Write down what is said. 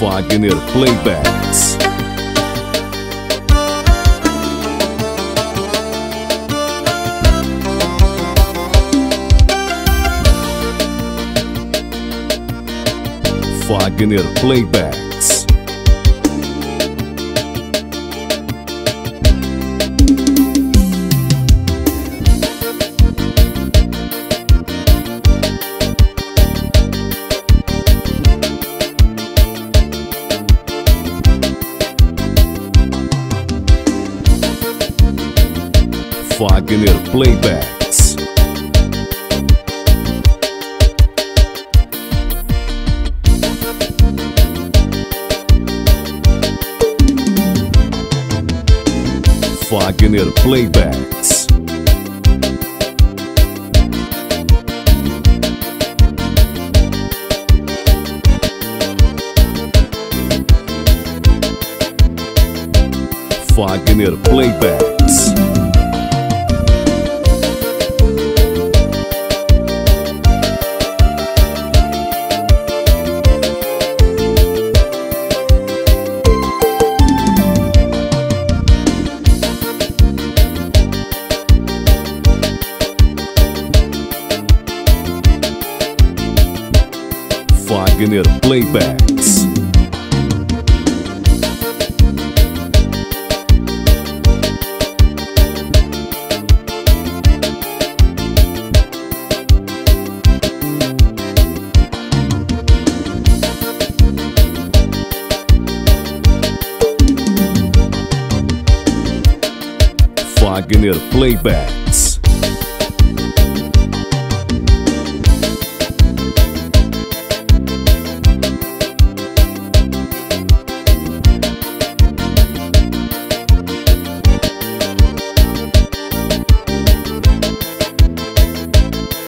Wagner Playbacks. Wagner Playbacks. Wagner Playbacks. Wagner Playbacks. Wagner Playbacks. Wagner Playbacks. Wagner Playback.